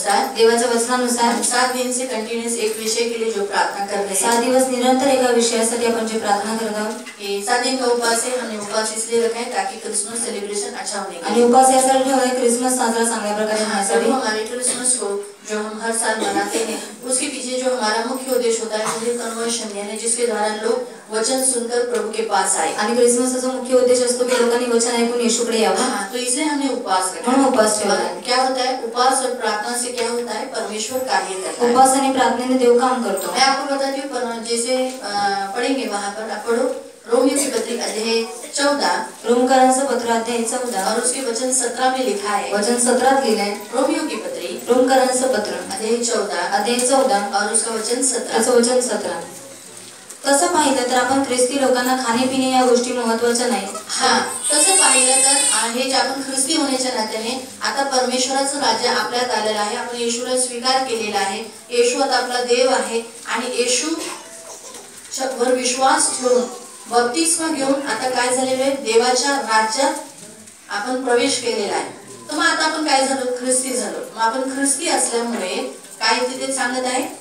अनुसार देवाच्या वचनानुसार सात दिन से कंटिन्यूस एक विषय के लिए जो प्रार्थना कर रहे सात दिवस निरंतर एका विषयासाठी आपण जे प्रार्थना करत आहोत सात दिन का उपवास है हमने उपवास इसलिए रखा है ताकि क्रिसमस सेलिब्रेशन अच्छा होने आणि उपवास यासाठी क्रिसमस साजरा चांगल्या प्रकारे हाँ, होण्यासाठी हमारे क्रिसमस को जो हम हर साल मनाते हैं उसके पीछे जो हमारा मुख्य उद्देश्य होता है मुझे कन्वर्शन यानी जिसके द्वारा लोग वचन सुनकर प्रभु के पास आए। आणि क्रिसमसचा मुख्य उद्देश असतो की लोकांनी वचन ऐकून येशूकडे यावं हाँ, तो इसलिए हमने उपवास रखा म्हणून उपवास ठेवला आहे. क्या होता है? उपवास और प्रार्थना से क्या होता है? परमेश्वर कार्य करता है। उपवास आणि प्रार्थनेने देव काम करतो मैं आपको बताती हूँ पर- जैसे पढ़ेंगे वहाँ पर आप पढ़ो। रोमियो की अध्याय चौदह रोमकारांचं पत्र अध्याय चौदा और उसके वचन सत्रह में लिखा है वचन सत्रात लिहिलंय रोमियो की पत्री रोमकारांचं पत्र अध्याय चौदा अध्याय चौदा और उसका वचन सत्रह त्याचं वचन सतरा. तसं पाहिलं तर आपण ख्रिस्ती लोकांना खाणे या गोष्टी महत्त्वाच्या नाही हा तसं पाहिलं तर आहे जे आपण ख्रिस्ती होण्याच्या नात्याने आता परमेश्वराचं राज्य आपल्यात आलेलं आहे आपण येशूला स्वीकार केलेला आहे. येशू आता आपला देव आहे आणि येशू च्या- वर विश्वास ठेवून बप्तिस्मा घेऊन आता काय झालेलं आहे? देवाच्या राज्यात आपण प्रवेश केलेला आहे. तर मग आता आपण काय झालो? ख्रिस्ती झालो. मग आपण ख्रिस्ती असल्यामुळे काय तिथे सांगत आहे?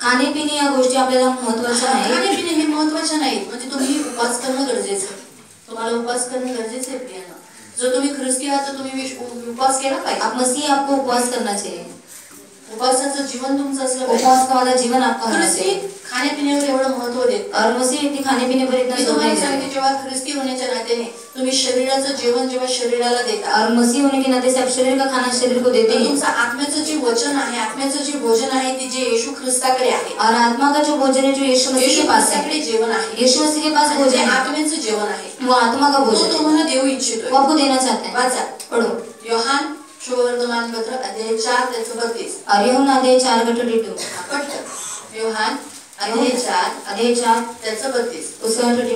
खाणे या गोष्टी आपल्याला महत्त्वाच्या नाही खाण्यापिणे हे महत्त्वाचे नाहीत. म्हणजे तुम्ही उपवास करणं गरजेचं आहे. तुम्हाला उपवास करणं गरजेचं आहे प्रियानं जर तुम्ही ख्रिस्ती आहात तर तुम्ही विश- उ- उपवास केला पाहिजे. मसीह आपको उपवास करना चाहिए. उपवासाचं जीवन तुमचं असलं उपवास का वाला जीवन आपका होना ख्रिस्ती चाहिए एवढं महत्त्व देत और मसीह व्यक्ति खाने पीने पर इतना मी जोर तुम्हाला नहीं सांगते देते जेव्हा ख्रिस्ती होण्याच्या नात्याने तुम्ही शरीराचं जेवण जेव्हा शरीराला देता और मसीह होने के नाते से आप शरीर का खाना शरीर को देते तर हैं तुमचं आत्म्याचं जे वचन आहे आत्म्याचं जे भोजन आहे ते जे येशू ख्रिस्ताकडे आहे. और आत्मा का जो भोजन है जो यीशु मसीह येशू के पास है ख्रिस्ताकडे जेवण आहे. यीशु मसीह के पास भोजन है आत्म्याचं जेवण आहे. वो आत्मा का तो भोजन है तुम्हाला देऊ इच्छितोय. वो आपको देना चाहते हैं. वाचा पढ़ो. योहान शुभवर्तमान पत्र अध्याय चार त्याचं बत्तीस. और अध्याय चार गट ट्वेंटी टू पटकन योहान अध्याय चार अध्याय चार त्याचं बत्तीस. उसका ट्वेंटी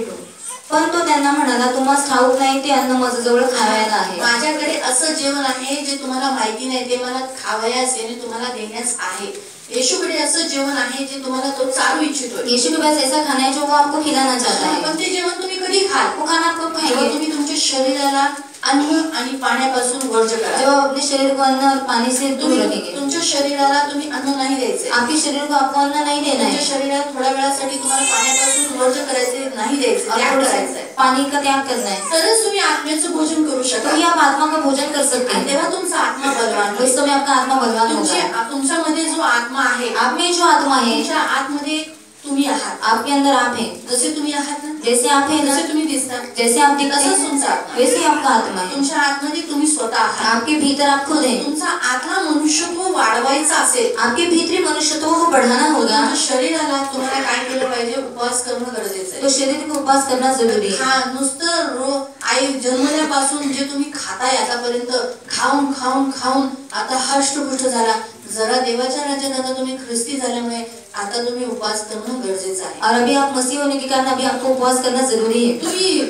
पण तो त्यांना म्हणाला तुम्हाला ठाऊक नाही ते अन्न माझ्याजवळ खावायला आहे. माझ्याकडे असं जेवण आहे जे तुम्हाला माहिती नाही ते मला खावयास आणि तुम्हाला देण्यास आहे. येशूकडे असं जेवण आहे जे तुम्हाला तो चालू इच्छितोय. यीशु के पास ऐसा खाना है जो वो आपको खिलाना चाहता है पण ते जेवण तुम्ही कधी खाल? वो खाना आप कब जेव्हा खाएंगे तुम्ही तुमच्या शरीराला अन्न आणि पाण्यापासून वर्ज करा. जब आप अपने शरीर को अन्न और पानी से दूर रखेंगे. शरीराला तुम्ही अन्न नाही द्यायचे. आपके शरीर को आपको अन्न नहीं. देना है शरीरात थोड्या वेळासाठी तुम्हाला पाण्यापासून वर्ज करायचे नाही द्यायचे. त्याग करायचं आहे. पानी का त्याग करना है तरच तुम्ही आत्म्याचं भोजन करू तो शकाल. ही आप आत्मा का भोजन कर सकते हैं तेव्हा तुमचा आत्मा बलवान होईल. समय आपका आत्मा बलवान होगा तुमच्यामध्ये जो आत्मा आहे आप में जो आत्मा है तुमच्या आतमध्ये तुम्ही आहात. आपके अंदर आप हैं जसे तुम्ही आहात ना? जैसे आप हैं ना तुम्ही दिसता जैसे आप दिखते हैं तुमचा आत्मा वैसे आपका आत्मा है। तुमच्या आतमध्ये तुम्ही स्वतः आहात। आपके भीतर आप खुद हैं। तुमचा आतला मनुष्यत्व वाढवायचा असेल आपके भीतरी मनुष्यत्व को बढ़ाना होगा। तुमच्या शरीराला तुम्हाला काय केलं पाहिजे? उपवास करणं गरजेचं तो आहे. शरीर को उपवास करना जरूरी है हा नुसतं रो आई जन्मल्यापासून जे तुम्ही खाताय आतापर्यंत खाऊन खाऊन खाऊन आता हष्टपुष्ट झाला. जरा देवाच्या राज्यात आता तुम्ही ख्रिस्ती झाल्यामुळे आता तुम्ही उपवास करणं गरजेचं आहे. और अभी आप मसीह होने के कारण अभी आपको उपवास करना जरूरी है तुम्ही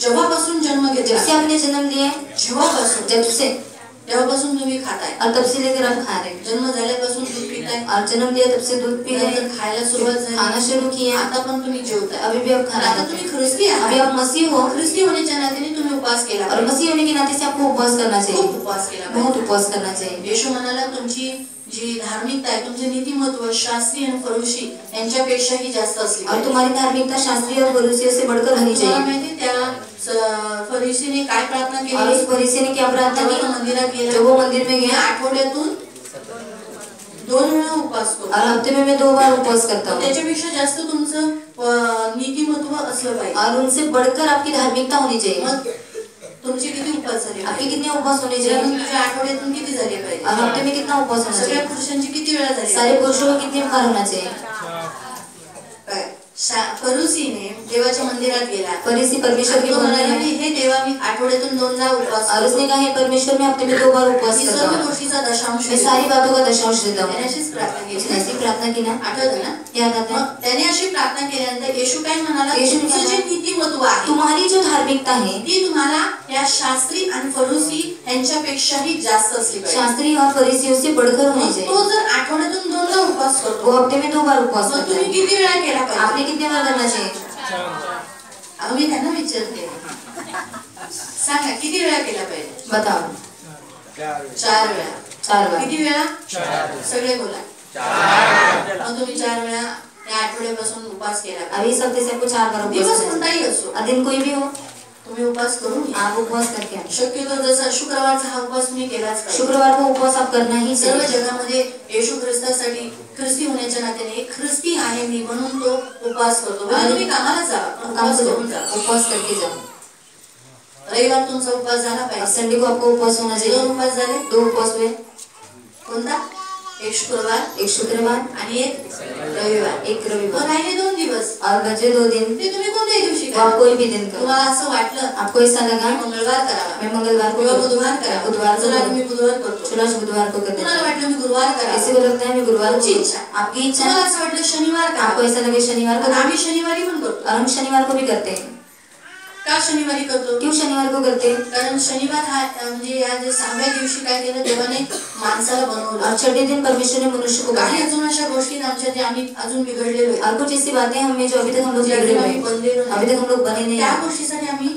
जेव्हापासून जन्म घेतला? आपने जन्म लिया जेव्हापासून? जब से तेव्हापासून तुम्ही खाताय. और तब से लेकर आप खा रहे हैं जन्म झाल्यापासून दूध पिताय और जन्म लिया तब से दूध पी रहे हैं खायला सुरुवात झाली. खाना शुरू किया आता पण तुम्ही जेवताय. अभी भी आप खाना आता खाते तुम्ही ख्रिस्ती अभी आहात. आप मसीह हो. ख्रिस्ती होण्याच्या नात्याने तुम्ही उपवास केला और. मसीह होने के नाते से आपको उपवास करना खूप चाहिए उपवास केला बहुत. उपवास करना चाहिए येशू म्हणाला तुमची जी धार्मिकता आहे तुमचे नीतिमत्व शास्त्री आणि फरुशी यांच्यापेक्षाही जास्त असली और. तुम्हारी धार्मिकता शास्त्रीय और फरीसियों से बढ़कर होनी चाहिए. माहिती त्या फरीसीने काय प्रार्थना और केली? फरीसी ने क्या प्रार्थना जेव्हा तो की मंदिरात गेला. वो मंदिर में गया आठवड्यातून दोन वेळा उपवास और करतो हफ्ते में मैं दो बार उपवास करता हूँ. त्याच्यापेक्षा जास्त तुमचं अं, नीतिमत्व असलं पाहिजे. और उनसे बढ़कर आपकी धार्मिकता होनी चाहिए. मग तुमचे किती उपवास झाले? पाहिजे? कितने उपवास होने जेव्हा चाहिए तुमच्या आठवड्यातून किती झाले और पाहिजे हफ्ते में कितना उपवास होना सगळ्या चाहिए? पुरुषांची किती वेळा झाली? सारे पुरुषों को कितने बार होना चाहिए? फरुसीने देवाच्या मंदिरात गेला. फरीसी परमेश्वर के म्हणाला की हे देवा मी आठवड्यातून दोनदा उपवास और उसने. कहा हे परमेश्वर मैं हफ्ते में दो बार उपवास करता. हूँ गोष्टीचा दशांश मैं. सारी बातों का दशांश देता. हूँ अशीच प्रार्थना केली. ऐसी प्रार्थना की ना? आठवतं ना? याद आता मग त्याने अशी प्रार्थना केल्यानंतर येशू काय म्हणाला? येशू तुमचं जे नीतिमत्व आहे तुम्हारी जो धार्मिकता है ती तुम्हाला या शास्त्री आणि फरुसी यांच्यापेक्षाही जास्त असली पाहिजे. शास्त्री और फरीसियों से बढ़कर होनी चाहिए। तो जर आठवड्यातून दोनदा उपवास वो करतो हफ्ते में दो बार उपवास करता तुम्ही किती वेळा केला पाहिजे? आपने कितने बार करना चाहिए अहो, मी त्यांना विचारते सांगा किती वेळा केला पाहिजे बताओ चार वेळा चार बार किती वेळा सगळे बोला मग तुम्ही चार वेळा या आठवड्यापासून उपास केला? अभी सब से चार बार दिवस कोणताही असो है दिन कोई भी हो तुम्ही उपास करून घ्या. आप उपवास करके आए शक्यतो जसा शुक्रवारचा हा उपास तुम्ही केलाच पाहिजे. शुक्रवार को उपवास आप करना ही सर्व जगामध्ये येशू ख्रिस्तासाठी ख्रिस्ती होण्याच्या नात्याने एक ख्रिस्ती आहे मी म्हणून तो उपवास करतो. म्हणजे तुम्ही कामाला जा. उपवास करो करून जा. उपवास करके जाओ रविवार तुमचा उपवास झाला पाहिजे. संडे को आपको उपवास होना दोन उपवास झाले? दो उपवास हुए. कोणता? एक शुक्रवार एक शुक्रवार आणि एक रविवार एक रविवार. राहिले दोन दिवस. और बचे दो दिन. ते तुम्ही कोणत्याही दिवशी आप कोई भी दिन करो. तुम्हाला असं वाटलं आपको ऐसा लगा की मंगळवार करावा मैं मंगलवार को किंवा बुधवार करा. बुधवार को चला तुम्ही बुधवार करतो. चलो आज बुधवार को कर तुम्हाला वाटलं मी गुरुवार करा. को लगता है मैं गुरुवार को। इच्छा. आपकी इच्छा. तुम्हाला है असं वाटलं शनिवार आपको करा ऐसा लगे शनिवार को आम्ही शनिवारी पण करतो. और हम शनिवार को भी करते? हैं का शनिवारी करतो? क्यों शनिवार को करते? कारण शनिवार हा म्हणजे या जे सहाव्या दिवशी काय केलं देवाने माणसाला बनवलं. और छठे दिन परमेश्वर ने मनुष्य को काही अजून अशा गोष्टी आमच्या जे आम्ही अजून बिघडलेलो आहे. और कुछ ऐसी बातें हमें जो अभी तक हम लोग बिगड़े हुए बनलेलो अभी तक हम लोग बने नहीं त्या हैं गोष्टीसाठी आम्ही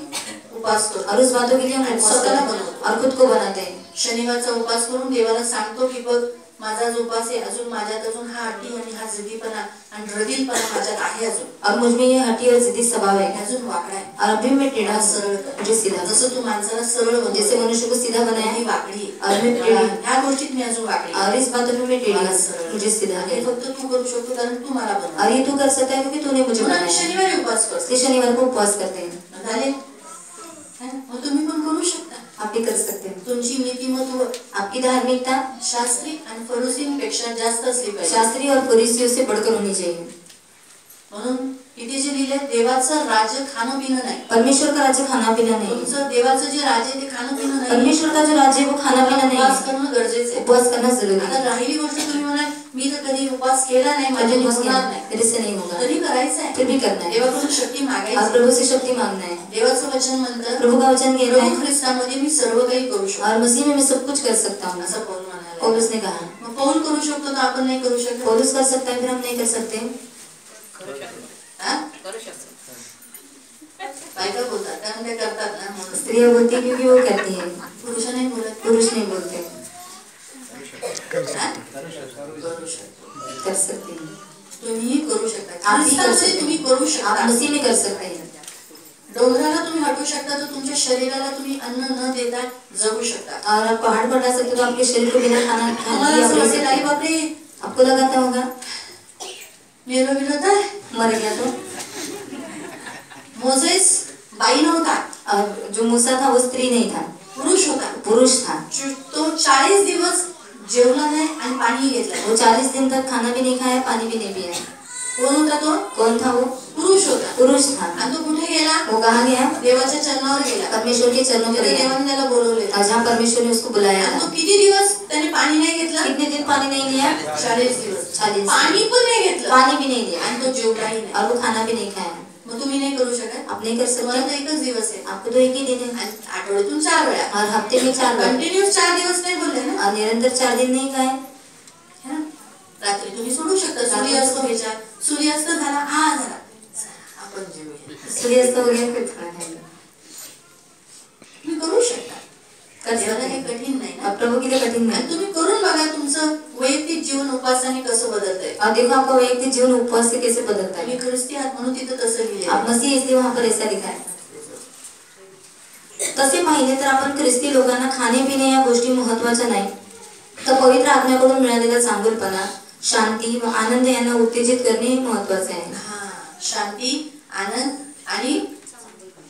उपास करतो. और उस बातों के लिए हम स्वतःला बनवतो. और खुद को बनाते हैं। शनिवारचा उपास करून देवाला सांगतो की बघ माझा जो उपास आहे. अजून माझ्यात अजून हा अटी आणि हा जिद्दीपणा आणि रगीलपणा माझ्यात आहे अजून. और मुझ में ये हटी और जिद्दी स्वभाव है आणि अजून वाकडा आहे. और अभी मैं टेढ़ा सरळ. मुझे सीधा. जसं तू माणसाला सरळ बनवतो, जैसे मनुष्य को सीधा बनाया ही वाकडी. और मैं टेढ़ी. ह्या गोष्टीत मी अजून वाकडी. और इस बातों में मैं टेढ़ी सरळ. मुझे सीधा हे फक्त तू करू शकतो कारण तू मला बनव. और ये तू कर सकता है क्योंकि तूने मुझे बनाया है शनिवारी उपास करतो. शनिवार को उपवास करते. हैं झाले. है? मग तुम्ही पण करू शकता. आप कर सकते हैं तुमची नीतिमत्व आपकी धार्मिकता शास्त्री आणि फरोसींपेक्षा जास्त असली पाहिजे. शास्त्री और फरीसियों से बढ़कर होनी चाहिए. म्हणून इथे जे लिहिले देवाचं राज्य खाणं पिणं नाही. परमेश्वर का राज्य खाना पीना नहीं. तुमचं देवाचं जे राज्य आहे ते खाणं पिणं नाही. परमेश्वर का जो राज्य वो खाना पीना नहीं. उपवास करणं गरजेचं आहे. उपवास करना जरूरी आता राहिली गोष्ट तुम्ही म्हणाल मी तर कधी उपवास केला नाही मुझे माझ्याने उपवास होणार करना नाही. से नहीं होगा तरी करायचं आहे फिर भी करना है देवाकडून शक्ती मागायची. प्रभु से शक्ति मांगना है देवाचं वचन म्हणतं प्रभु का वचन कहता प्रभू है ख्रिस्तामध्ये मी सर्व काही करू शकतो. और मसीह में मैं सब कुछ कर सकता हूँ. असं पौल म्हणाला. पौलुस ने कहा. मग पौल करू शकतो तर आपण नाही करू शकत? पौलुस कर सकता है फिर हम नहीं कर सकते? बायका बोलतात कारण ते करतात ना म्हणून स्त्रियां बोलती हैं क्योंकि करती है पुरुष नाही बोलत पुरुष नहीं बोलते कर सकते हैं तुम्हीही करू शकता आप भी कर सकते तुम्ही हैं करू आप शकता मसीह में कर सकता हैं डोंगराला तुम्ही हटू शकता तर तुमच्या शरीराला तुम्ही अन्न न देता जगू शकता और पहाड़ पर जा सकते तो आपके शरीर को बिना खाना खाए असं रह वाटेल बापरे आपको लगाता होगा मेलो बिलो तर मर गया तो मोजेस बाई नव्हता. जो मूसा था वो स्त्री नहीं था. पुरुष होता. पुरुष था. तो चाळीस दिवस जेवला नाही आणि पाणी घेतलं. वो चालीस दिन तक खाना भी नहीं खाया पानी भी नहीं पिया. कोण होता तो कौन था वो पुरुष होता पुरुष था आणि तो कुठे गेला? वो कहाँ गया देवाच्या चरणावर गेला. परमेश्वर के चरणों गया देवाने त्याला बोलवले. और जहाँ परमेश्वर ने उसको बुलाया तो किती दिवस त्याने पाणी नाही घेतलं? कितने दिन पानी नहीं लिया? चाळीस दिवस. चालीस पाणी पण नाही घेतलं. पानी भी नहीं लिया. आणि तो जेवलाही नाही. और वो खाना भी नहीं खाया मग तुम्ही नाही करू शकत? आप नहीं कर एकच दिवस आहे. आपको तो एक ही दिन है आणि आठवड्यातून चार वेळा. और हफ्ते में चार कंटिन्यूस चार दिवस नाही बोलले ना? निरंतर चार दिन नहीं है ना? रात्री तुम्ही सोडू शकता. सूर्यास्त व्हायच्या सूर्यास्त झाला. हा झाला. आपण जेवूया. सूर्यास्त हो तुम्ही करू शकता. काही हैं कठीण नाही प्रभु के लिए कठिन आणि नहीं तुम्ही करून बघा तुमचं वैयक्तिक जीवन उपासाने कसं बदलतंय. और देखो आपका वैयक्तिक जीवन उपवास से कैसे बदलता है ख्रिस्ती आहात म्हणून तिथं तसं आप लिहिलंय मसीह इसलिए वहां पर ऐसा लिखा है. तसे पाहिले तर आपण ख्रिस्ती लोकांना खाणे पिणे या गोष्टी महत्त्वाच्या नाही. तर पवित्र आत्म्याकडून मिळालेला चांगुलपणा शांती व आनंद यांना उत्तेजित करणे हे महत्त्वाचे आहे. हा शांती आनंद आणि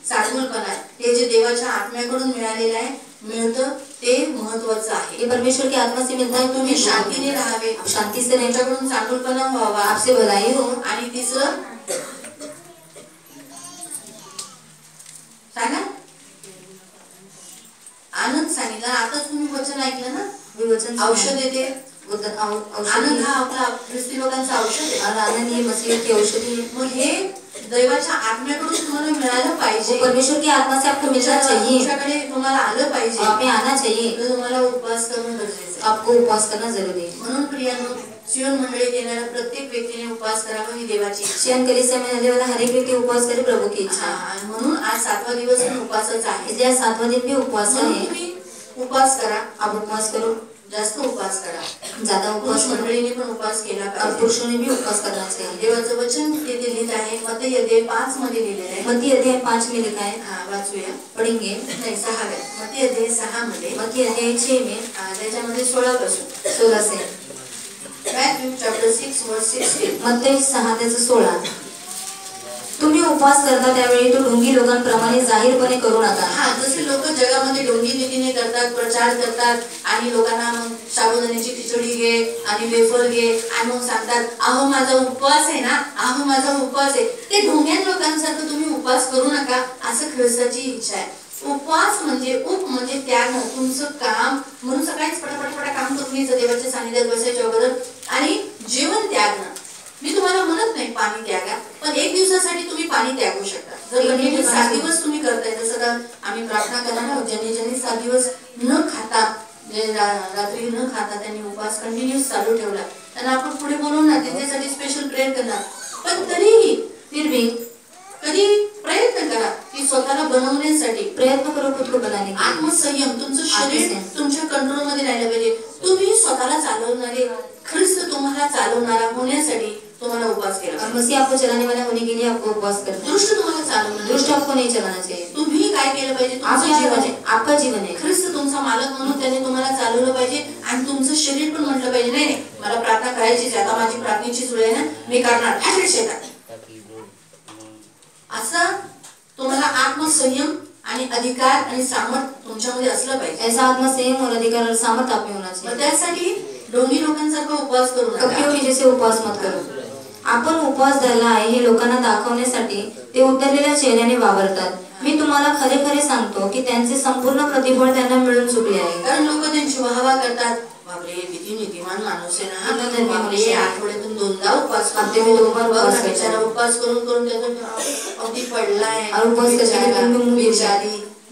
चांगुलपणा हे जे देवाच्या आत्म्याकडून मिळालेलं आहे मिळतं ते महत्वाचं आहे. ये परमेश्वर की आत्मा से मिलता है तुम्ही शांतीने राहावे. शांति से चांगुलपणा व्हावा आपसे भलाई हो. आणि तिसरं सांगा आनंद सांगितला. आताच तुम्ही वचन ऐकलं ना? विवचन औषध येते आनंद हा आपला ख्रिस्ती लोकांचा औषध आहे. और आनंद ये मसीह की औषधि है मग हे दैवाच्या आत्म्याकडून तुम्हाला मिळालं पाहिजे. परमेश्वर की आत्मा से आपको मिलना चाहिए. तुमच्याकडे तुम्हाला आलं पाहिजे. आप में आना चाहिए. तर तुम्हाला उपवास करणं गरजेचं आहे. आपको उपवास करना जरूरी है. म्हणून प्रियांनो जीवन मंडळीत येणाऱ्या प्रत्येक व्यक्तीने उपवास करावा ही देवाची शयन कलिसिया में रहने वाला हर एक व्यक्ति उपवास करे प्रभु की इच्छा हा, है म्हणून आज सातवा दिवस उपवासाचा आहे. इसलिए आज सातवां दिन भी उपवास का म्हणून है तुम्ही उपवास करा. आप उपवास करो. जास्त उपवास करा. जाता उपवास मंडळीने पण उपवास केला पुरुषांनी उपास करणार उपवास देवाचं वचन तिथे लिहित आहे. मत येते पाच मध्ये लिहिलेलं आहे. मती अध्याय पाच में आहे हा वाचूया. पडिंगे. नाही सहाव्या. मत सहा मध्ये. मती अध्याय छे में त्याच्यामध्ये सोळा पासून सोळा से मॅथ्यू चॅप्टर सिक्स वर्स मत्ते सहा त्याचं सोळा. तुम्ही उपवास करता त्यावेळी तो ढोंगी लोकांप्रमाणे जाहीरपणे करू नका. हा जसे लोक जगामध्ये डोंगी नीतीने करतात प्रचार करतात आणि लोकांना मग साबुदाण्याची खिचडी घे आणि वेफर घे आणि मग सांगतात अहो माझा उपवास आहे ना अहो माझा उपवास आहे. ते ढोंग्या लोकांसारखं तुम्ही उपवास करू नका असं ख्रिस्ताची इच्छा आहे. उपवास म्हणजे उप म्हणजे त्याग तुमचं काम. म्हणून सकाळीच पटापटा काम करून घ्यायचं. देवाच्या सानिध्यात बसायच्या अगोदर आणि जेवण त्यागणं मी तुम्हाला म्हणत नाही पाणी त्यागा पण एक दिवसासाठी तुम्ही पाणी त्यागू शकता. जर कंटिन्यू सात दिवस तुम्ही करताय जसं का आम्ही प्रार्थना करणार आहोत ज्यांनी ज्यांनी सात दिवस न खाता रात्री न खाता त्यांनी उपवास कंटिन्यू चालू ठेवला त्यांना आपण पुढे बोलवून ना त्यांच्यासाठी स्पेशल प्रेयर करणार. पण तरीही फिर भी कधी प्रयत्न करा की स्वतःला बनवण्यासाठी प्रयत्न करो को बनाने आत्मसंयम तुमचं शरीर. तुमच्या कंट्रोलमध्ये राहिलं पाहिजे. तुम्ही स्वतःला चालवणारे ख्रिस्त तुम्हाला चालवणारा होण्यासाठी तुम्हाला उपवास केला. और. मसीह आपको चलाने वाला होने के लिए आपको उपवास करना है दृष्ट तुम्हाला चालवणार दुष्ट आपको नहीं चलाना चाहिए तुम्ही काय केलं पाहिजे? तुमचं जीवन करें आहे. आपका जीवन है ख्रिस्त तुमचा मालक म्हणून त्याने तुम्हाला चालवलं पाहिजे आणि तुमचं शरीर पण म्हटलं पाहिजे. नाही नाही. मला प्रार्थना करायचीच आहे. आता माझी प्रार्थनेची वेळ आहे ना. मी करणार. शेतात असं तुम्हाला आत्मसंयम आणि अधिकार आणि सामर्थ तुमच्यामध्ये असलं पाहिजे. ऐसा आत्मसंयम और अधिकार और सामर्थ आप में होना चाहिए. त्यासाठी डोंगी लोकांसारखा उपवास करू नका. जैसे उपवास मत करो. आपण उपवास धरला आहे हे लोकांना दाखवण्यासाठी ते उतरलेल्या चेहऱ्याने वावरतात. मी तुम्हाला खरे खरे सांगतो की त्यांचे संपूर्ण प्रतिफळ त्यांना मिळून चुकले आहे. कारण लोक त्यांची वाहवा करतात. बापरे किती नीतिमान माणूस आहे ना. किती धर्मी बापरे मनुष्य आहे. आठवड्यातून दोनदा उपवास करतो. में उपवास. बिचारा करून करून त्याचा अगदी पडलाय. और उपवास बिचारा,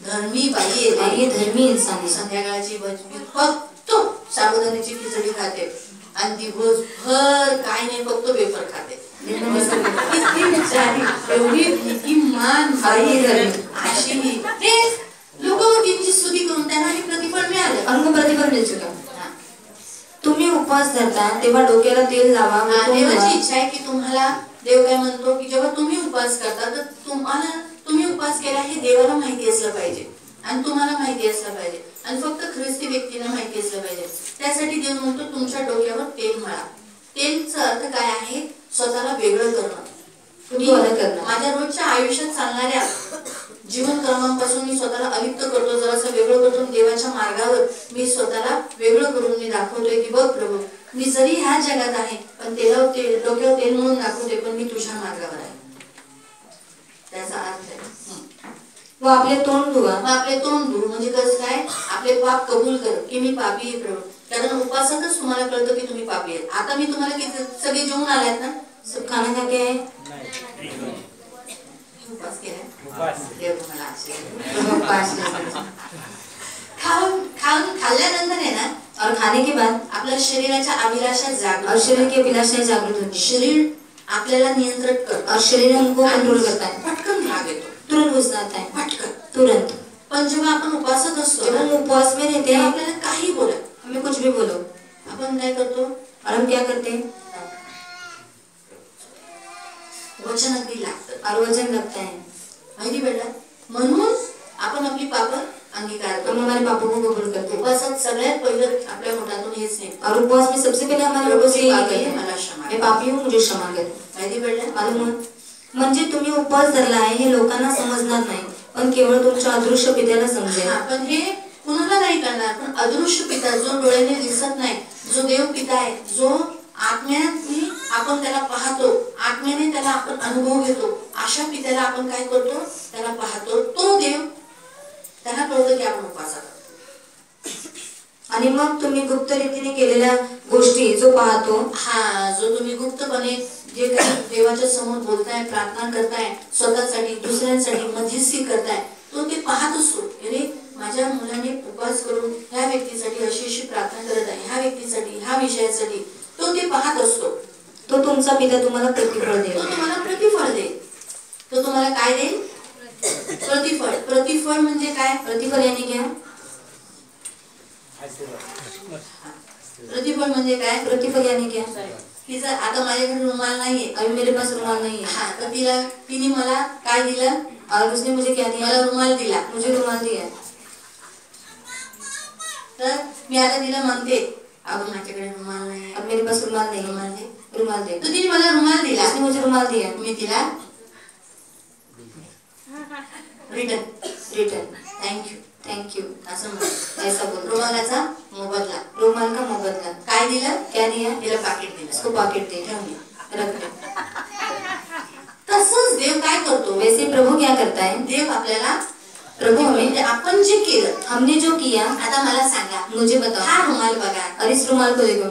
धर्मी बाई धर्मी इंसान है संध्याकाळची फक्त साबुदाण्याची खिचडी खाते. आणि दिवसभर काय नाही फक्त पेपर खाते एवढी बाई आहे. अशी ते लोक त्यांची स्तुती करून त्यांना प्रतिफळ मिळालं प्रतिफल मिल चुका हा. तुम्ही उपवास धरता तेव्हा डोक्याला तेल लावा. देवाची इच्छा आहे की तुम्हाला देव काय म्हणतो की जेव्हा तुम्ही उपवास करता तर तुम्हाला तुम्ही उपवास केला हे देवाला माहिती असलं पाहिजे आणि तुम्हाला माहिती असलं पाहिजे आणि फक्त ख्रिस्ती व्यक्तीला माहिती असलं पाहिजे. त्यासाठी देव म्हणतो तुमच्या डोक्यावर तेल मळा. तेलचा अर्थ काय आहे? स्वतःला वेगळं करणं. मी करना माझ्या रोजच्या आयुष्यात चालणाऱ्या जीवन क्रमांपासून मी स्वतःला अलिप्त करतो. जरासं वेगळं करतो आणि देवाच्या मार्गावर मी स्वतःला वेगळं करून मी दाखवतोय की बघ प्रभू मी जरी ह्या जगात आहे पण तेलावर तेल डोक्यावर तेल म्हणून दाखवते पण मी तुझ्या मार्गावर आहे. व आपले तोंड धुवा. मग आपले तोंड धुवून म्हणजे कसं काय? आपले पाप कबूल कर की मी पापी आहे प्रभू. कारण उपासातच तुम्हाला कळतं की तुम्ही पापी आहेत. आता मी तुम्हाला किती सगळे जेवून आलात ना? सब खाना खा के उपास देव तुम्हाला आशीर्वाद करते। खाऊन खाऊन खाल्ल्यानंतर आहे ना और खाने के बाद आपल्या शरीराच्या अभिलाषा और जागृत शरीर की अभिलाषाएं जागृत होती शरीर आपल्याला नियंत्रित और करतं शरीर हमको कंट्रोल करता है. पटकन राग येतो. तुरंत गुस्सा आता है। पटकन तुरंत। पण जेव्हा आपण असतो हम उपवास में रहते हैं आपल्याला काही बोला? हमें कुछ भी बोलो। आपण काय करतो और हम क्या करते हैं? वचन अगदी लागतं और वज़न लगता है। माहिती पडलं म्हणून आपण आपली पाप अंगीकार करतो हमारे पापों को कबूल करते हैं। उपासात सगळ्यात पहिलं आपल्या मुखातून हेच नाही और उपवास में सबसे पहले हमारे लोगों से निकलता आहे, है मैं पापी हूँ मुझे क्षमा कर। माहिती पडलं मालूम है? म्हणजे तुम्ही उपवास धरला आहे हे लोकांना समजणार नाही. पण केवळ तुमच्या अदृश्य पित्याला समजेल. हा, पण हे कुणाला नाही करणार? पण अदृश्य पिता जो डोळ्याने दिसत नाही जो देव पिता आहे जो आत्म्याने आपण त्याला पाहतो आत्म्याने त्याला आपण अनुभव घेतो अशा पित्याला आपण काय करतो? त्याला पाहतो. तो देव त्यांना कळतं की आपण आहोत. आणि मग तुम्ही गुप्त रीतीने केलेल्या गोष्टी जो पाहतो हा जो तुम्ही गुप्तपणे जे काही देवाच्या समोर बोलताय प्रार्थना करताय स्वतःसाठी दुसऱ्यांसाठी मध्यस्थी करताय तो ते पाहत असतो अरे माझ्या मुलाने उपवास करून ह्या व्यक्तीसाठी अशी अशी प्रार्थना करत आहे ह्या व्यक्तीसाठी ह्या विषयासाठी तो ते पाहत असतो. तो तुमचा पिता तुम्हाला प्रतिफळ तो देईल तुम्हाला प्रतिफळ देईल. तो तुम्हाला काय देईल? प्रतिफळ. प्रतिफळ म्हणजे काय? प्रतिफल यानी क्या प्रतिफळ म्हणजे काय? प्रतिफल यानी क्या तिचा आता माझ्याकडे रुमाल नाहीये अभी मेरे पास रुमाल नाही हा तर तिला तिने मला काय दिलं? और उसने मुझे क्या दिया मला रुमाल दिला. मुझे रुमाल दिला तर मी आता तिला म्हणते अगं माझ्याकडे रुमाल नाही अब मेरे पास रुमाल नाही रुमाल दे. रुमाल दे. तर तिने मला रुमाल दिला. उसने मुझे रुमाल दिया. मी तिला रिटर्न रिटर्न. थँक्यू थँक्यू असं म्हणतो ऐसा बोल. रुमालाचा मोबदला. रुमाल का मोबदला. काय दिलं? क्या दिया तिला पाकिट दिलं. उसको पाकिट दे तसंच देव काय करतो? वैसे प्रभू क्या करता है? देव आपल्याला प्रभु म्हणजे हमें आपण जे केलं हमने जो किया आता मला सांगा मुझे बताओ. हा रुमाल बघा. अरे रुमाल को देखो.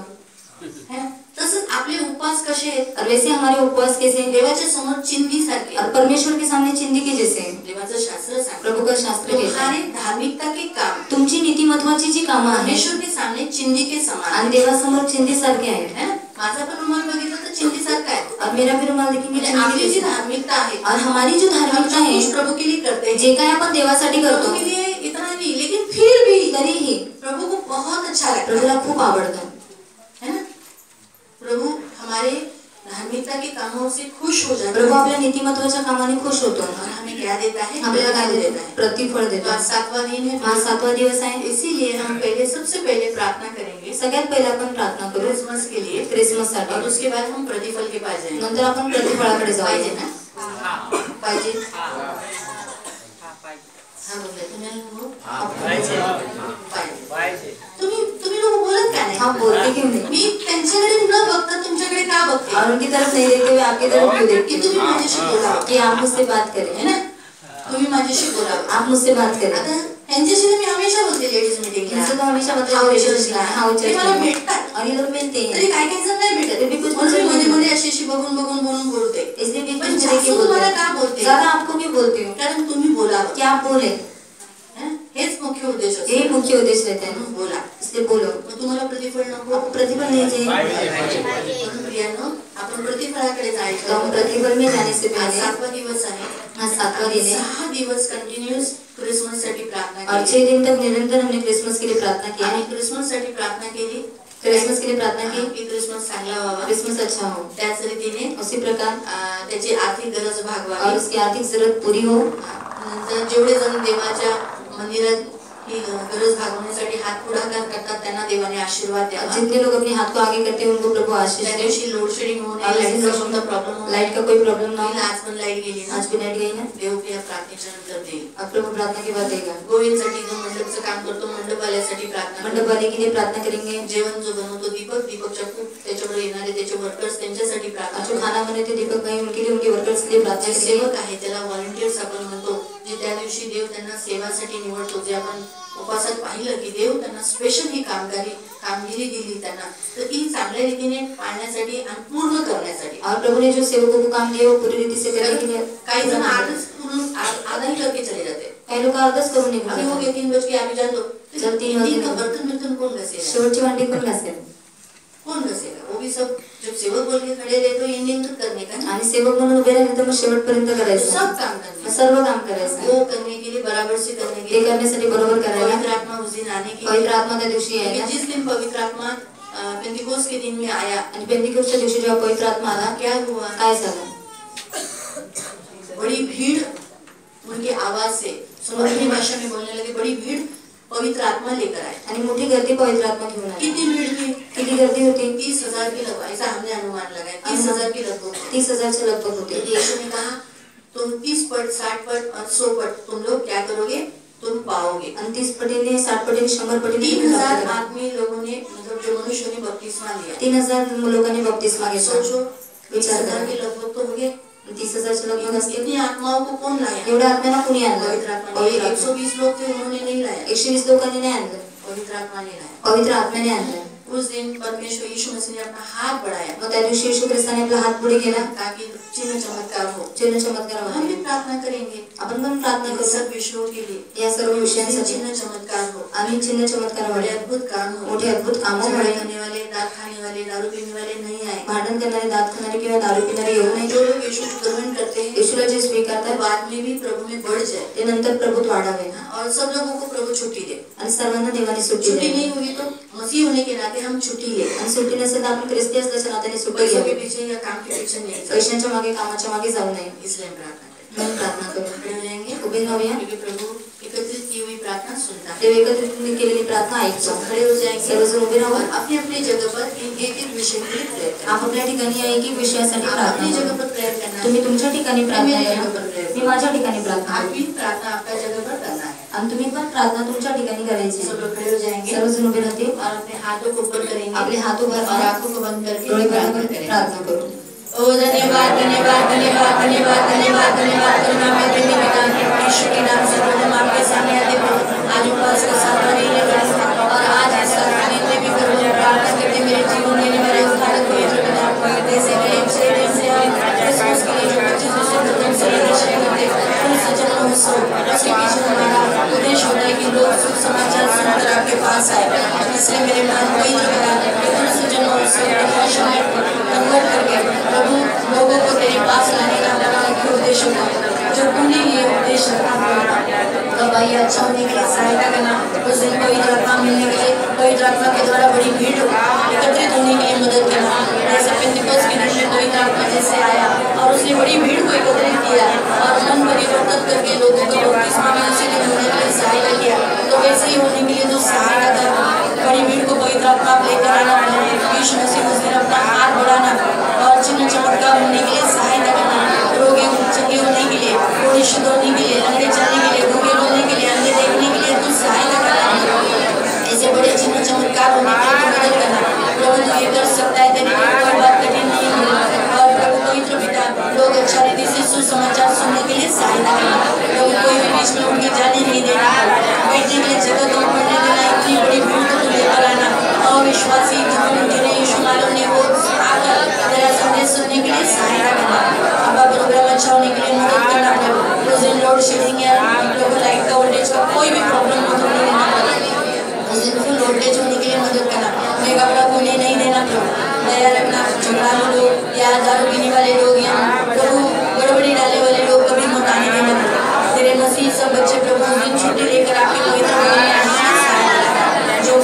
है? तसंच आपले उपवास कसे आहेत? और वैसे हमारे उपवास कैसे हैं? देवाच्या समोर चिंधी सारखे. और परमेश्वर के सामने चिंदी के जैसे हैं। देवाचं शास्त्र सांगतो. प्रभु का शास्त्र कहता तुम्हारे धार्मिकता के काम. तुमची नीतिमत्वाची जी कामं आहेत. परमेश्वर के सामने चिंदी के समान आणि देवासमोर चिंदी सारखे आहेत. है ना? माझा पण रुमाल बघितलं तर चिंदी सारखा आहे. और मेरा भी रुमाल देखेंगे म्हणजे आपली जी। धार्मिकता आहे. और हमारी जो धार्मिकता जो कुछ है प्रभु के लिए करते हैं. जे काय आपण देवासाठी प्रभु करतो. के लिए इतना नहीं लेकिन फिर भी तरीही प्रभु को बहुत अच्छा लगता है. प्रभूला खूप आवडतं. है हमारे धार्मिकता के कामों से खुश हो जाता प्रभू है आपल्या नीतिमत्वाच्या कामाने खुश होतो और हमें क्या देता है? आपल्याला काय प्रतिफल देतो है? प्रतिफळ तो देतो आज सातवां दिन है। हा सातवा दिवस आहे। इसीलिए हम पहले सबसे पहले प्रार्थना करेंगे। सगळ्यात पहिले आपण प्रार्थना करू। क्रिसमस के लिए। क्रिसमस और उसके बाद हम प्रतिफल के पास जाएँगे। नंतर आपण प्रतिफळाकडे पाहिजे जाऊ ना पाहिजे. हा. बोलले तुम्ही हो? पाहिजे. तुम्ही बोलत का हा नाही बोलते क्यों नहीं मी त्यांच्याकडे न बघता तुमच्याकडे का बघते? और उनकी तरफ नहीं देखते हुए आपकी तरफ क्यों की देखते तुम्ही हो? माझ्याशी बोलावं कि आप मुझसे बात है करें ना? तुम्ही माझ्याशी बोलावं आप मुझसे बात करें. आता यांच्याशी तर मी हमेशा बोलते लेडीज मिटिंगला इनसे तो हमेशा हा मतलब चर्चला हाँ वो ते मला चर्च में। भेटतात. और ये लोग मिलते तरी हैं काही काही जण नाही भेटत. कुछ मी कुछमध्ये मध्ये अशी अशी बघून बघून बोलून बोलते. इसलिए में देखिए तुम्हाला बोलते. का हैं। बोलते? ज्यादा आपको क्यों बोलते हो. कारण तुम्ही बोलावं. कि आप बोले? हं? हेच मुख्य उद्देश यही असतो मुख्य उद्देश्य रहता है बोला. इसलिए बोलो. मग तुम्हाला प्रतिफळ नको. आपको प्रतिफल नहीं चाहिए म्हणून प्रियांनो आपण प्रतिफळाकडे तो हम जायचं प्रतिफल में जाने से पहले सातवा दिवस आहे. आज सातवा दिन है सहा दिवस कंटिन्यूस क्रिसमससाठी प्रार्थना और केली. छह दिन तक निरंतर हमने क्रिसमस के लिए प्रार्थना की आणि क्रिसमससाठी प्रार्थना केली. क्रिसमस के लिए प्रार्थना की की क्रिसमस चांगला व्हावा. क्रिसमस अच्छा हो. त्याच रीतीने उसी प्रकार. त्याची आर्थिक गरज और भागवावी उसकी आर्थिक जरूरत पूरी हो नंतर जेवढे जण देवाच्या मंदिरात ही गरज भागवण्यासाठी हात पुढाकार करतात त्यांना देवाने आशीर्वाद द्यावा. जितने लोग अपने हाथ को आगे करते हैं उनको प्रभु आशीष दे दिवशी लोड शेडिंग इस लाईटचा दिन कोणता प्रॉब्लेम लाइट का कोई प्रॉब्लम ना हो. आज पण लाइट गेली आज भी लाइट गई ना? देव या प्रार्थनेच्या नंतर देईल प्रभु प्रार्थना के बाद देगा. गोविंदसाठी जो मंडपचं काम करतो मंडपवाल्यासाठी प्रार्थना मंडप वाले के लिए प्रार्थना करेंगे? जेवण जो बनवतो दीपक दीपकच्या खूप त्याच्यावर येणारे त्याचे वर्कर्स त्यांच्यासाठी प्रार्थना जो. खाना बनाते दीपक भाई उनके लिए उनके वर्कर्स के लिए प्रार्थना सेवक आहे त्याला व्हॉलेंटियर्स आपण म्हणतो. जे त्या दिवशी देव त्यांना सेवासाठी निवडतो. जे आपण उपासात पाहिलं की देव त्यांना स्पेशल ही कामगारी कामगिरी दिली त्यांना. तर ती चांगल्या रीतीने पाळण्यासाठी आणि पूर्ण करण्यासाठी. और प्रभु ने जो सेवकों को काम दिया वो पूरी रीति से काही जण आधच पूर्ण आ- आधा ही करके चले जाते. कई लोग अर्धच करून निघून अभी हो जातात. गए तीन बज के अभी जान दो चल तीन. बर्तन बर्तन कौन घसेगा शेवटची भांडी कोण घासेल? घसेगा वो भी सब जब सेवक बोल के खड़े रहे तो एंडिंग तक करने का आणि सेवक म्हणून उभे राहिले तर मग शेवटपर्यंत करायचं. सब काम करने। सर्व काम करायचं. वो करने के लिए बराबर से करने के लिए करण्यासाठी बरोबर करायला. पवित्र आत्मा उस दिन आने के पवित्र आत्मा त्या दिवशी यायला. जिस दिन पवित्र आत्मा अ, पेंतिकोस के दिन में आया आणि पेंतिकोसच्या दिवशी जेव्हा पवित्र आत्मा आला क्या हुआ? काय झालं? बड़ी भीड़ उनके आवाज से अपनी भाषा में बोलने लगे बड़ी भीड़ पवित्र आत्मा लेकर आए आणि मोठी गर्दी पवित्र आत्मा घेऊन आली. कितनी भीड़ थी किती गर्दी होती? तीस हजार की लगभग. ऐसा हमने अनुमान लगाया. तीस हजार की लगभग। तीस हजारच्या लगभग तो होती. यीशु ने कहा तुम तीस पट साठ पट और सौ पट तुम लोग क्या करोगे? तुम पाओगे. आणि तीस पटीने साठ पटीने शंभर पटीने तीन हजार. आदमी लोगों ने मतलब जो मनुष्यों ने बपतिस्मा लिया तीन हजार लोकांनी बपतिस्मा घेतला सोचो विचार हजार करा. के लगभग तो हो गए तीस लगभग असतील इतनी आत्माओं को कौन लाया एवढ्या आत्म्याला कुणी आणलं? पवित्र आत्मा पवित्र एक आत्मा. सौ बीस लोग थे उन्होंने नहीं लाया एकशे वीस लोकांनी नाही आणलं. पवित्र लाया पवित्र आत्म्याने आणलं. उस दिन परमेश्वर यीशु मसीह ने अपना हाथ बढ़ाया। दिवशी येशू ख्रिस्ताने आपला हात पुढे केला ताकि चिन्ह चमत्कार हो चिन्ह चमत्कार हो हम भी प्रार्थना करेंगे। आपण पण प्रार्थना करू सब विषयों के लिए। या सर्व दिन विषयांसाठी चिन्ह चमत्कार हो। आम्ही चिन्ह चमत्कार बड़े अद्भुत काम हो। मोठे अद्भुत कामं झगड़े घडे. करने वाले दांत खाने वाले दारू पीने वाले नहीं आए। भांडण करणारे दात खाणारे किंवा दारू पिणारे येऊ नये जो लोग यीशु को ग्रहण करते हैं येशूला जे वो स्वीकारतात बाद में भी प्रभु में बढ़ जाए। ते नंतर प्रभुत वाढावे और सब लोगों को प्रभु छुट्टी दे। आणि सर्वांना देवाने सुट्टी छुट्टी नहीं हुई तो मसीह होने के नाते हम छुट्टी ले। आणि सुट्टी नसेल तर आपण ख्रिस्ती असल्याच्या नात्याने सुट्टी के घ्यावी पीछे या काम के पीछे नहीं। पैशांच्या मागे कामाच्या मागे जाऊ नये इसलिए हम प्रार्थना म्हणून प्रार्थना करू। खड़े हो जाएँगे। उभे राहूया क्योंकि प्रभु एकत्रित की हुई प्रार्थना सुनता है। देव एकत्रित केलेली प्रार्थना ऐकतो खड़े हो जाएँगे। सर्वजण उभे राहू और अपनी अपनी जगह पर इन एक एक विषय के लिए प्रेयर करें आपापल्या ठिकाणी या एक एक विषयासाठी आप प्रार्थना जगह. पर प्रेयर करना। तुम्ही तुमच्या ठिकाणी प्रार्थना करा मी माझ्या ठिकाणी प्रार्थना आप. प्रार्थना आपका जगह पर आणि तुम्ही पण प्रार्थना तुमच्या ठिकाणी करायची सब लोग खड़े हो जाएँगे. सर्वजण उभे राहतील और अपने हाथों को ऊपर करेंगे. आपले हात उभा और आँखों को बंद करके डोळे बंद करके प्रार्थना करू. ओ धन्यवाद धन्यवाद धन्यवाद धन्यवाद धन्यवाद धन्यवाद। करुणा मैं धन्यवाद यीशु के नाम से प्रभु आपके सामने आते प्रभु आज उपवास का सामना दया रखना झगड़ालू लोग या दारू पीने वाले लोग या प्रभु गड़बड़ी डालने वाले लोग कभी मत आने देना तेरे मसीह सब बच्चे प्रभु दिन छुट्टी लेकर आपके पवित्र भवन में आने जो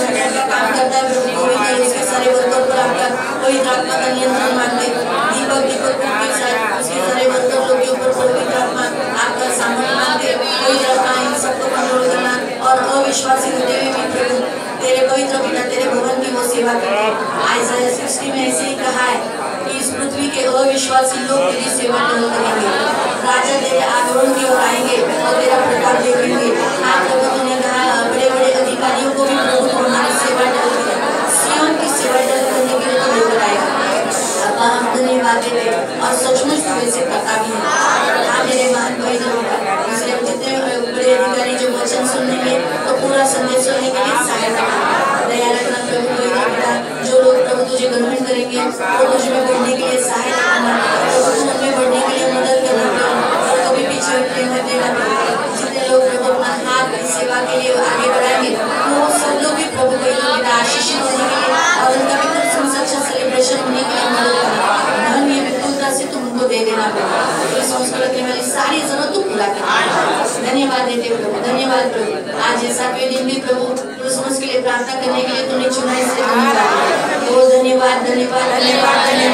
काम करता है प्रभु को भी दे, उसके सारे वर्कर पर आपका पवित्र आत्मा का नियंत्रण मांगते दीपक दीपक के साथ उसके सारे वर्कर लोग के ऊपर पवित्र आत्मा आपका सामने मांगते पवित्र आत्मा इन सबको कंट्रोल करना और अविश्वासी होते हुए भी प्रभु तेरे पवित्र पिता सेवा करते आइजाया सिक्सटी में ऐसे ही कहा है कि इस पृथ्वी के अविश्वासी लोग तेरी सेवा नहीं करेंगे। राजा तेरे आगमन की ओर आएँगे और तेरा प्रताप देखेंगे। आप लोगों ने कहा बड़े बड़े अधिकारियों को भी प्रभु धन्यवाद देते प्रभु धन्यवाद प्रभु आज ये सातवें दिन भी प्रभु क्रिसमस के लिए प्रार्थना करने के लिए तुमने चुना इसलिए धन्यवाद धन्यवाद धन्यवाद धन्यवाद